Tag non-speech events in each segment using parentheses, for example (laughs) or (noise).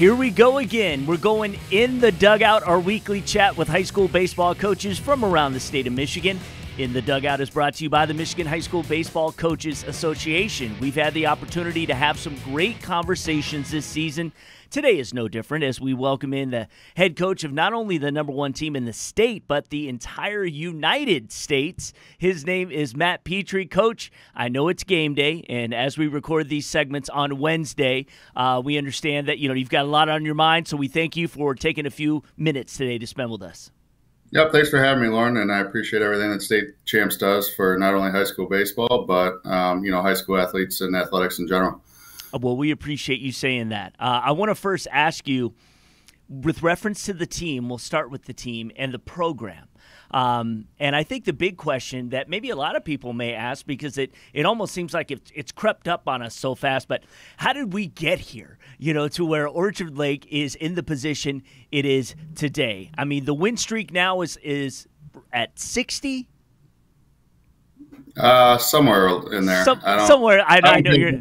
Here we go again. We're going in the dugout, our weekly chat with high school baseball coaches from around the state of Michigan. In the Dugout is brought to you by the Michigan High School Baseball Coaches Association. We've had the opportunity to have some great conversations this season. Today is no different as we welcome in the head coach of not only the number one team in the state, but the entire United States. His name is Matt Petry. Coach, I know it's game day, and as we record these segments on Wednesday, uh, we understand that you know you've got a lot on your mind. So we thank you for taking a few minutes today to spend with us. Yep, thanks for having me, Lauren, and I appreciate everything that State Champs does for not only high school baseball, but um, you know high school athletes and athletics in general. Well, we appreciate you saying that. Uh, I want to first ask you, with reference to the team, we'll start with the team and the program. Um, and I think the big question that maybe a lot of people may ask because it, it almost seems like it's, it's crept up on us so fast, but how did we get here, you know, to where Orchard Lake is in the position it is today? I mean, the win streak now is, is at 60. Uh, somewhere in there. Some, I somewhere, I, I, I know you're.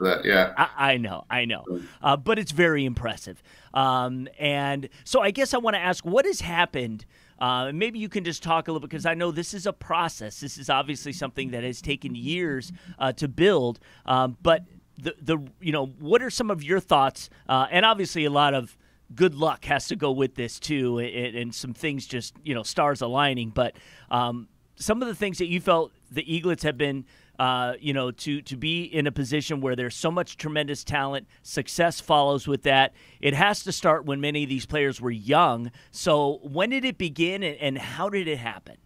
That, yeah, I, I, know, I know, uh, but it's very impressive. Um, and so, I guess I want to ask, what has happened uh, maybe you can just talk a little bit because I know this is a process. This is obviously something that has taken years uh, to build. Um, but the the you know what are some of your thoughts? Uh, and obviously a lot of good luck has to go with this too, and, and some things just you know stars aligning. But um, some of the things that you felt the Eaglets have been uh, you know, to to be in a position where there's so much tremendous talent, success follows with that. It has to start when many of these players were young. So when did it begin, and, and how did it happen?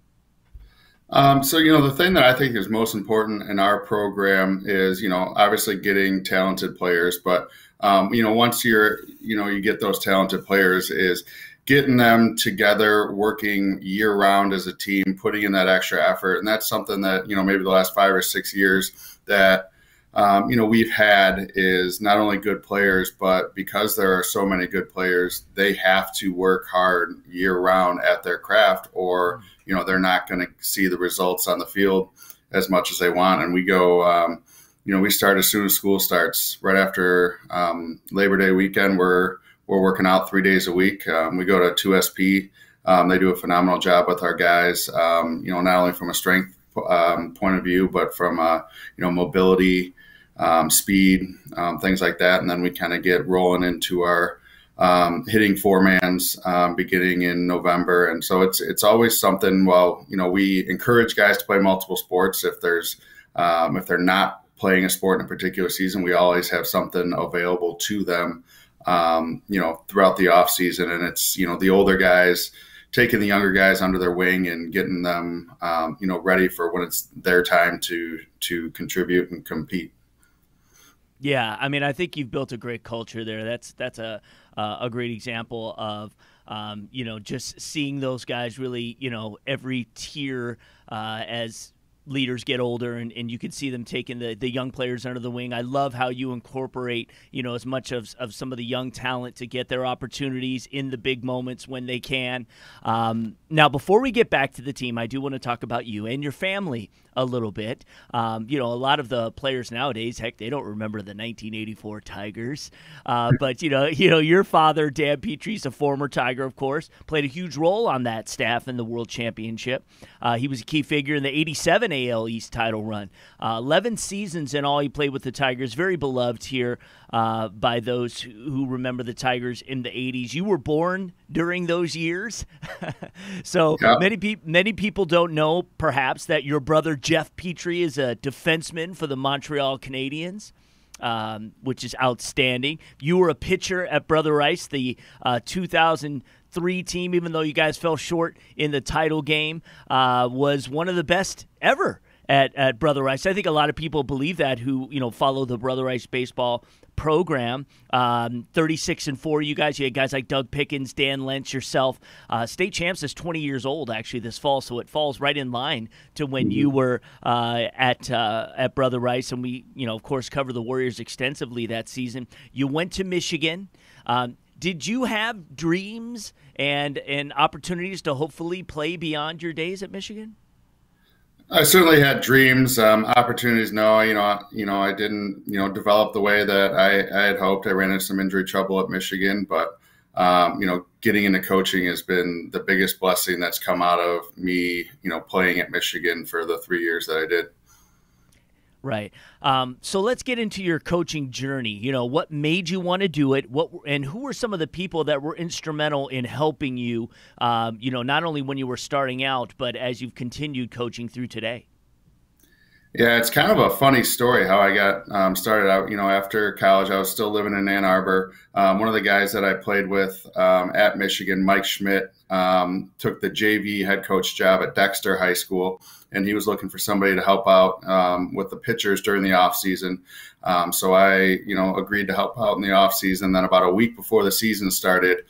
Um, so you know, the thing that I think is most important in our program is you know obviously getting talented players, but um, you know once you're you know you get those talented players is getting them together, working year round as a team, putting in that extra effort. And that's something that, you know, maybe the last five or six years that, um, you know, we've had is not only good players, but because there are so many good players, they have to work hard year round at their craft or, you know, they're not going to see the results on the field as much as they want. And we go, um, you know, we start as soon as school starts, right after um, Labor Day weekend. We're we're working out three days a week. Um, we go to 2SP. Um, they do a phenomenal job with our guys. Um, you know, not only from a strength um, point of view, but from uh, you know mobility, um, speed, um, things like that. And then we kind of get rolling into our hitting four mans beginning in November. And so it's it's always something. Well, you know, we encourage guys to play multiple sports if there's if they're not playing a sport in a particular season. We always have something available to them um, you know, throughout the off season. And it's, you know, the older guys taking the younger guys under their wing and getting them, um, you know, ready for when it's their time to, to contribute and compete. Yeah. I mean, I think you've built a great culture there. That's, that's a, uh, a great example of, um, you know, just seeing those guys really, you know, every tier uh, as leaders get older and, and you can see them taking the, the young players under the wing. I love how you incorporate, you know, as much of, of some of the young talent to get their opportunities in the big moments when they can. Um, now, before we get back to the team, I do want to talk about you and your family a little bit. Um, you know, a lot of the players nowadays, heck, they don't remember the 1984 Tigers. Uh, but you know, you know, your father, Dan Petry's a former Tiger, of course, played a huge role on that staff in the World Championship. Uh, he was a key figure in the '87 AL East title run. Uh, 11 seasons in all, he played with the Tigers. Very beloved here uh, by those who remember the Tigers in the 80s. You were born during those years, (laughs) so yeah. many people many people don't know perhaps that your brother Jeff Petry is a defenseman for the Montreal Canadiens. Um, which is outstanding. You were a pitcher at Brother Rice, the uh, 2003 team, even though you guys fell short in the title game, uh, was one of the best ever at, at Brother Rice. I think a lot of people believe that who you know follow the Brother Rice baseball program. Um, 36 and four, you guys. You had guys like Doug Pickens, Dan Lentz, yourself. Uh, state champs is 20 years old actually this fall, so it falls right in line to when you were uh, at uh, at Brother Rice, and we you know of course cover the Warriors extensively that season. You went to Michigan. Um, did you have dreams and and opportunities to hopefully play beyond your days at Michigan? I certainly had dreams, um, opportunities. No, you know, you know, I didn't, you know, develop the way that I, I had hoped. I ran into some injury trouble at Michigan, but um, you know, getting into coaching has been the biggest blessing that's come out of me, you know, playing at Michigan for the three years that I did. Right. Um, so let's get into your coaching journey. You know, what made you want to do it? What and who were some of the people that were instrumental in helping you? Um, you know, not only when you were starting out, but as you've continued coaching through today. Yeah, it's kind of a funny story how I got um, started out. You know, after college, I was still living in Ann Arbor. Um, one of the guys that I played with um, at Michigan, Mike Schmidt, um, took the JV head coach job at Dexter High School, and he was looking for somebody to help out um, with the pitchers during the off season. Um, so I, you know, agreed to help out in the off season. Then about a week before the season started,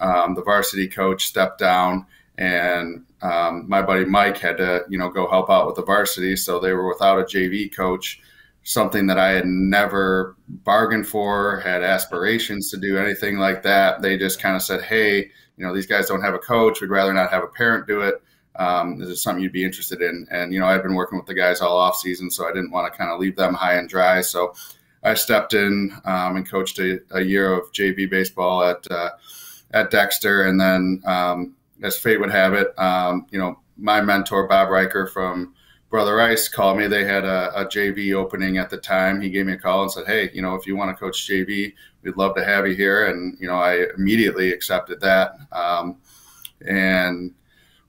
the varsity coach stepped down and um, my buddy Mike had to, you know, go help out with the varsity, so they were without a JV coach. Something that I had never bargained for, had aspirations to do anything like that. They just kind of said, "Hey, you know, these guys don't have a coach. We'd rather not have a parent do it. Um, is it something you'd be interested in?" And you know, I've been working with the guys all off season, so I didn't want to kind of leave them high and dry. So I stepped in um, and coached a, a, year of JV baseball at uh, at Dexter, and then um, as fate would have it, um, you know, my mentor Bob Riker from Brother Rice called me. They had a, a, JV opening at the time. He gave me a call and said, "Hey, you know, if you want to coach JV, we'd love to have you here." And you know, I immediately accepted that, um, and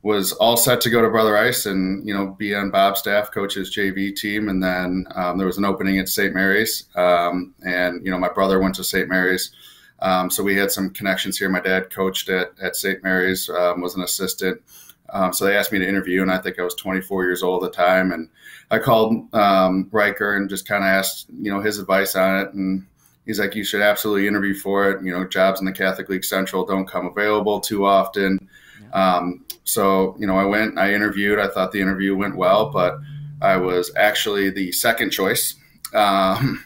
was all set to go to Brother Rice and you know be on Bob's staff, coach his JV team. And then um, there was an opening at St. Mary's, um, and you know, my brother went to St. Mary's. Um, so we had some connections here. My dad coached at, at St. Mary's, um, was an assistant. Um, so they asked me to interview, and I think I was 24 years old at the time. And I called um, Riker and just kind of asked, you know, his advice on it. And he's like, you should absolutely interview for it. You know, jobs in the Catholic League Central don't come available too often. Um, so, you know, I went, I interviewed. I thought the interview went well, but I was actually the second choice. Um,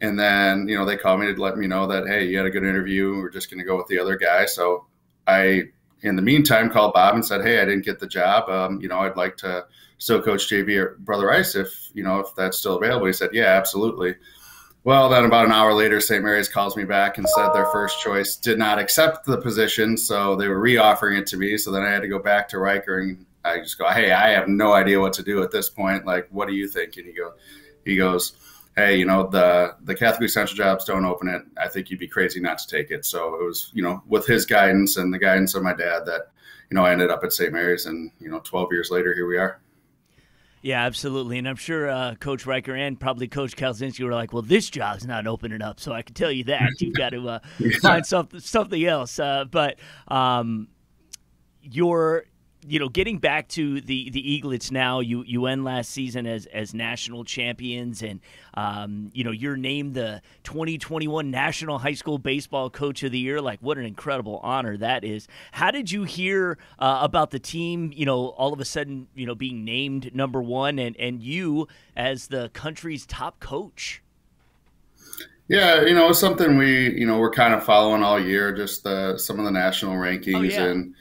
and then, you know, they called me to let me know that, hey, you had a good interview. We're just going to go with the other guy. So I, in the meantime, called Bob and said, hey, I didn't get the job. Um, you know, I'd like to still coach JV or Brother Rice if, you know, if that's still available. He said, yeah, absolutely. Well, then about an hour later, St. Mary's calls me back and said their first choice did not accept the position. So they were re-offering it to me. So then I had to go back to Riker and I just go, hey, I have no idea what to do at this point. Like, what do you think? And he go, he goes, hey, you know, the the Catholic Central jobs don't open it. I think you'd be crazy not to take it. So it was, you know, with his guidance and the guidance of my dad that, you know, I ended up at St. Mary's, and you know, 12 years later, here we are. Yeah, absolutely, and I'm sure uh, Coach Riker and probably Coach Kalzinski were like, "Well, this job's not opening up, so I can tell you that you've got to uh, yeah. (laughs) find something something else." Uh, but um, your you know, getting back to the the Eaglets now, you you end last season as as national champions, and um, you know you're named the 2021 National High School Baseball Coach of the Year. Like, what an incredible honor that is! How did you hear uh, about the team? You know, all of a sudden, you know, being named number one, and and you as the country's top coach. Yeah, you know, it's something we, you know, we're kind of following all year, just the, some of the national rankings oh, yeah. and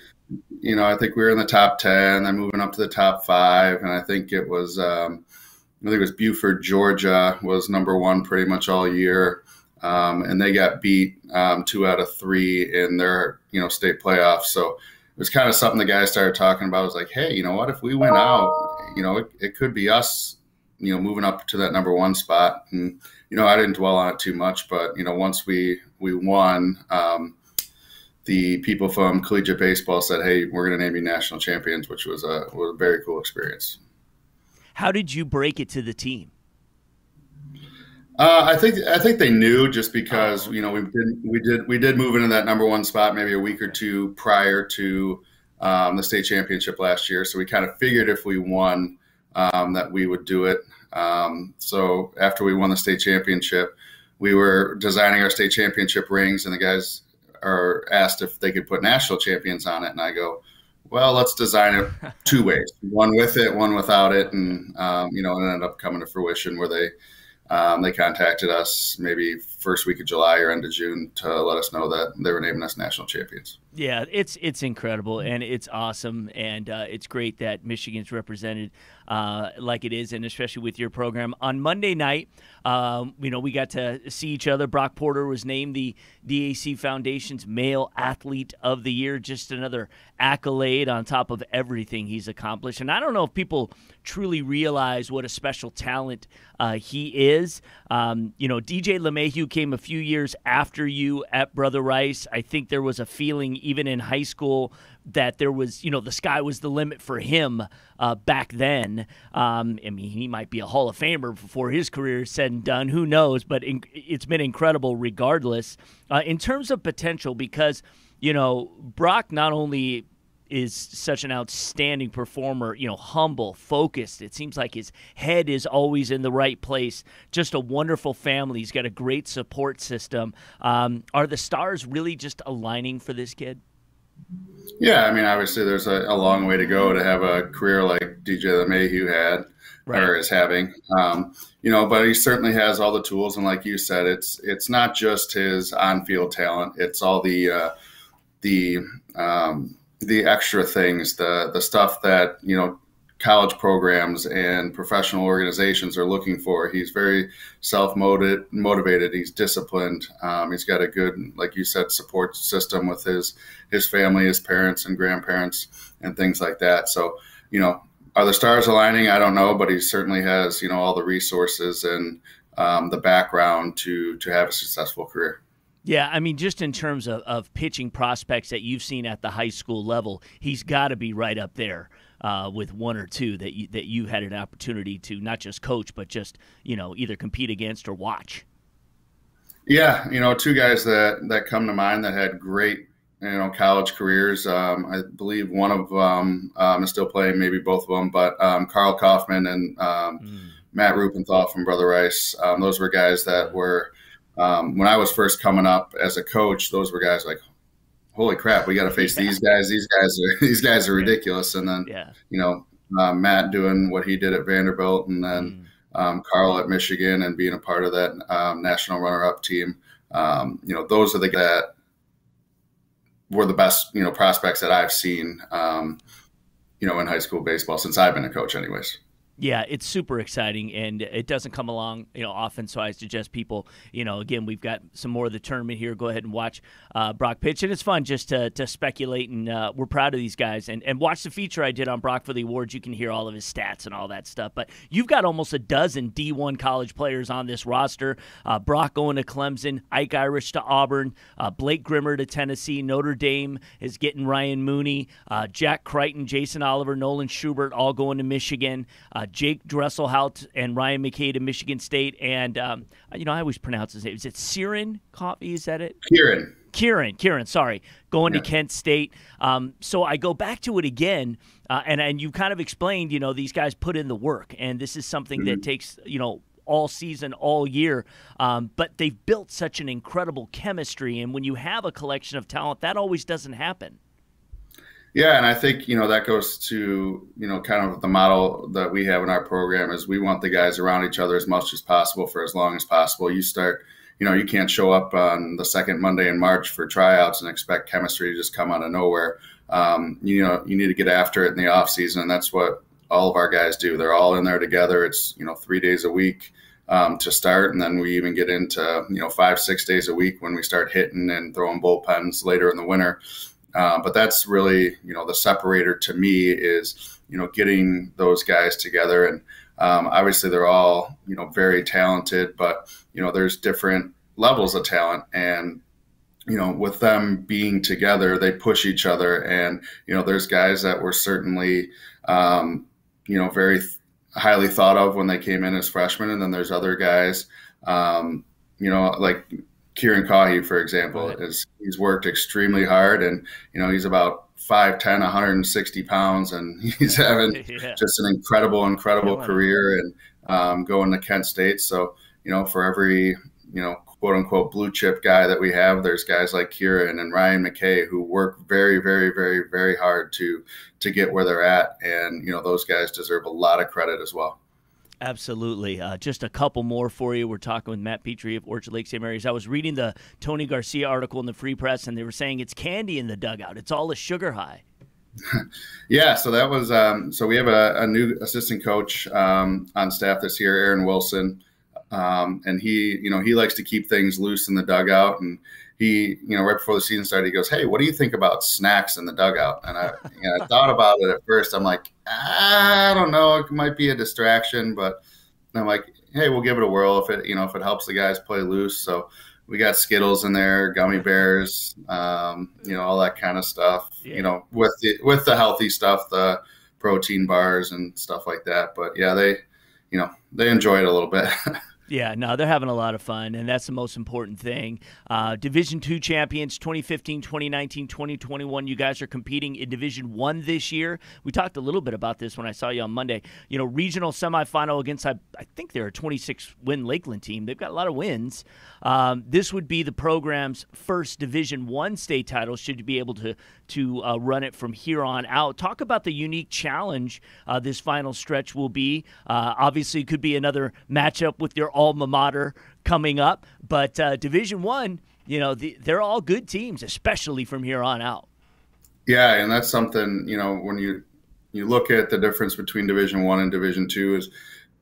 you know, I think we were in the top 10, then moving up to the top five. And I think it was, um, I think it was Buford, Georgia was number one pretty much all year. Um, and they got beat um, two out of three in their, you know, state playoffs. So it was kind of something the guys started talking about. I was like, hey, you know what? If we went out, you know, it, it could be us, you know, moving up to that number one spot. And, you know, I didn't dwell on it too much, but, you know, once we, we won, um, the people from collegiate baseball said, "Hey, we're going to name you national champions," which was a was a very cool experience. How did you break it to the team? Uh, I think I think they knew just because you know we did we did we did move into that number one spot maybe a week or two prior to um, the state championship last year, so we kind of figured if we won um, that we would do it. Um, so after we won the state championship, we were designing our state championship rings, and the guys are asked if they could put national champions on it, and I go, well, let's design it (laughs) two ways: one with it, one without it, and um, you know, it ended up coming to fruition where they um, they contacted us maybe first week of July or end of June to let us know that they were naming us national champions. Yeah, it's it's incredible and it's awesome and uh, it's great that Michigan's represented uh, like it is and especially with your program on Monday night. Um, you know, we got to see each other. Brock Porter was named the DAC Foundation's Male Athlete of the Year. Just another accolade on top of everything he's accomplished. And I don't know if people truly realize what a special talent uh, he is. Um, you know, DJ LeMahieu came a few years after you at Brother Rice. I think there was a feeling even in high school that there was, you know, the sky was the limit for him uh, back then. Um, I mean, he might be a Hall of Famer before his career is said and done. Who knows? But in, it's been incredible regardless. Uh, in terms of potential, because, you know, Brock not only is such an outstanding performer, you know, humble, focused. It seems like his head is always in the right place. Just a wonderful family. He's got a great support system. Um, are the stars really just aligning for this kid? Yeah, I mean, obviously, there's a, a, long way to go to have a career like DJ LeMahieu had right. or is having. Um, you know, but he certainly has all the tools, and like you said, it's it's not just his on-field talent; it's all the uh, the um, the extra things, the the stuff that you know college programs and professional organizations are looking for. He's very self motivated. He's disciplined. Um, he's got a good, like you said, support system with his his family, his parents and grandparents, and things like that. So, you know, are the stars aligning? I don't know, but he certainly has, you know, all the resources and um, the background to to have a successful career. Yeah, I mean, just in terms of, of pitching prospects that you've seen at the high school level, he's got to be right up there uh, with one or two that you, that you had an opportunity to not just coach, but just you know either compete against or watch. Yeah, you know, two guys that that come to mind that had great you know college careers. Um, I believe one of them um, is still playing, maybe both of them, but um, Karl Kauffmann and mm. Matt Ruppenthal from Brother Rice. Um, those were guys that were um, when I was first coming up as a coach. Those were guys like, holy crap, we got to face these guys. These guys are (laughs) these guys are ridiculous. And then yeah. you know uh, Matt doing what he did at Vanderbilt, and then mm. um, Karl at Michigan, and being a part of that um, national runner-up team. Um, you know, those are the that were the best you know prospects that I've seen. Um, you know, in high school baseball since I've been a coach, anyways. Yeah, it's super exciting, and it doesn't come along, you know, often. So I suggest people, you know, again, we've got some more of the tournament here. Go ahead and watch uh, Brock pitch, and it's fun just to, to speculate. And uh, we're proud of these guys, and and watch the feature I did on Brock for the awards. You can hear all of his stats and all that stuff. But you've got almost a dozen D1 college players on this roster. Uh, Brock going to Clemson, Ike Irish to Auburn, uh, Blake Grimmer to Tennessee, Notre Dame is getting Ryan Mooney, uh, Jack Crichton, Jason Oliver, Nolan Schubert, all going to Michigan. Uh, Jake Dresselhout and Ryan McKay to Michigan State, and um, you know I always pronounce his name. Is it Siren Coffee? Is that it? Kieran. Kieran, Kieran, sorry, going yeah. to Kent State. Um, so I go back to it again, uh, and and you kind of explained, you know, these guys put in the work, and this is something mm-hmm. that takes, you know, all season, all year. Um, but they've built such an incredible chemistry, and when you have a collection of talent, that always doesn't happen. Yeah, and I think you know that goes to you know kind of the model that we have in our program is we want the guys around each other as much as possible for as long as possible. You start, you know, you can't show up on the second Monday in March for tryouts and expect chemistry to just come out of nowhere. Um, you know, you need to get after it in the off season, and that's what all of our guys do. They're all in there together. It's you know three days a week um, to start, and then we even get into you know five six days a week when we start hitting and throwing bullpens later in the winter. Uh, but that's really, you know, the separator to me is, you know, getting those guys together. And um, obviously, they're all, you know, very talented, but, you know, there's different levels of talent. And, you know, with them being together, they push each other. And, you know, there's guys that were certainly, um, you know, very highly thought of when they came in as freshmen. And then there's other guys, um, you know, like Kieran Cahy, for example, right. is he's worked extremely hard, and you know he's about 5'10", 160 pounds, and (laughs) he's having (laughs) yeah. just an incredible, incredible career, and um, going to Kent State. So you know, for every you know quote unquote blue chip guy that we have, there's guys like Kieran and Ryan McKay who work very, very, very, very hard to to get where they're at, and you know those guys deserve a lot of credit as well. Absolutely. Uh, just a couple more for you. We're talking with Matt Petry of Orchard Lake St. Mary's. I was reading the Tony Garcia article in the Free Press, and they were saying it's candy in the dugout. It's all a sugar high. (laughs) yeah, so that was um, so we have a, a new assistant coach um, on staff this year, Aaron Wilson, um, and he, you know, he likes to keep things loose in the dugout, and he, you know, right before the season started, he goes, "Hey, what do you think about snacks in the dugout?" And I, you know, I thought about it at first. I'm like, I don't know, it might be a distraction, but I'm like, hey, we'll give it a whirl if it, you know, if it helps the guys play loose. So we got Skittles in there, gummy bears, um, you know, all that kind of stuff. Yeah. You know, with the with the healthy stuff, the protein bars and stuff like that. But yeah, they, you know, they enjoy it a little bit. (laughs) Yeah, no, they're having a lot of fun, and that's the most important thing. Uh, Division two champions 2015, 2019, 2021. You guys are competing in Division one this year. We talked a little bit about this when I saw you on Monday. You know, regional semifinal against, I, I think they're a 26 win Lakeland team. They've got a lot of wins. Um, this would be the program's first Division One state title. Should you be able to to uh, run it from here on out? Talk about the unique challenge uh, this final stretch will be. Uh, obviously, it could be another matchup with your alma mater coming up, but uh, Division One, you know, the, they're all good teams, especially from here on out. Yeah, and that's something you know when you you look at the difference between Division One and Division Two is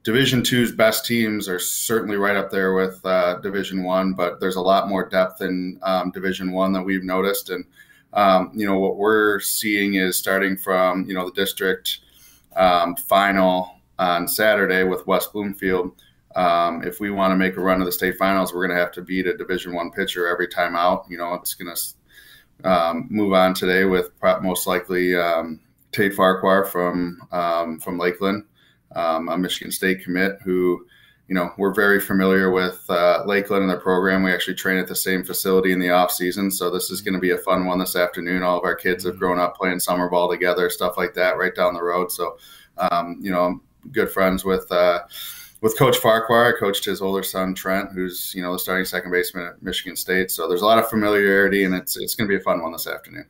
Division Two's best teams are certainly right up there with uh, Division One, but there's a lot more depth in um, Division One that we've noticed, and um, you know what we're seeing is starting from you know the district um, final on Saturday with West Bloomfield. Um, if we want to make a run to the state finals, we're going to have to beat a Division One pitcher every time out. You know, it's going to um, move on today with most likely um, Tate Farquhar from from Lakeland um, a Michigan State commit who, you know, we're very familiar with uh, Lakeland and their program. We actually train at the same facility in the off season, so this is going to be a fun one this afternoon. All of our kids have grown up playing summer ball together, stuff like that, right down the road. So, um, you know, I'm good friends with. Uh, with Coach Farquhar, I coached his older son Trent, who's you know the starting second baseman at Michigan State. So there's a lot of familiarity, and it's it's going to be a fun one this afternoon.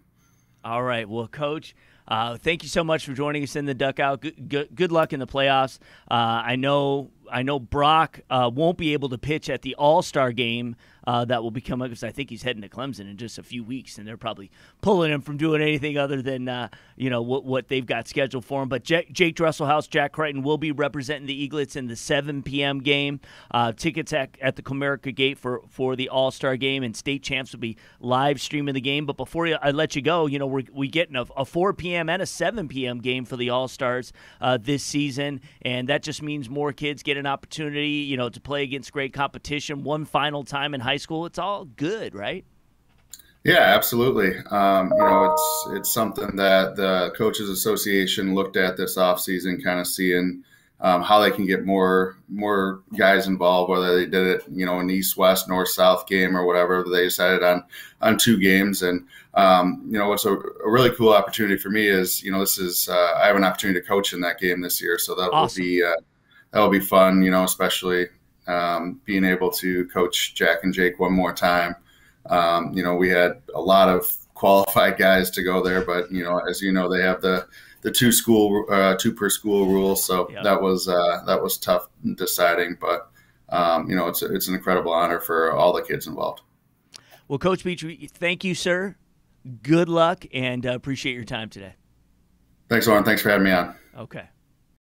All right, well, Coach, uh, thank you so much for joining us in the Dugout. Good, good, good luck in the playoffs. Uh, I know I know Brock uh, won't be able to pitch at the All Star game uh, that will be coming up because I think he's heading to Clemson in just a few weeks, and they're probably pulling him from doing anything other than uh, you know what what they've got scheduled for him. But Jake, Jake Dresselhaus, Jack Crichton will be representing the Eaglets in the 7 p.m. game. Uh, tickets at, at the Comerica Gate for for the All Star game, and state champs will be live streaming the game. But before I let you go, you know we're we getting a, a 4 p.m. and a 7 p.m. game for the All Stars uh, this season, and that just means more kids getting an opportunity, you know, to play against great competition one final time in high school. It's all good, right? Yeah, absolutely. Um, you know, it's it's something that the coaches association looked at this offseason, kind of seeing um, how they can get more more guys involved. Whether they did it, you know, an east west north south game or whatever, they decided on on two games. And um, you know, what's a, a, really cool opportunity for me is, you know, this is uh, I have an opportunity to coach in that game this year, so that awesome. will be uh, that'll be fun, you know, especially um, being able to coach Jack and Jake one more time. Um, you know, we had a lot of qualified guys to go there, but you know, as you know, they have the the two school uh, two per school rule, so that was uh, that was tough deciding. But um, you know, it's it's an incredible honor for all the kids involved. Well, Coach Beach, thank you, sir. Good luck, and uh, appreciate your time today. Thanks, Lauren. Thanks for having me on. Okay.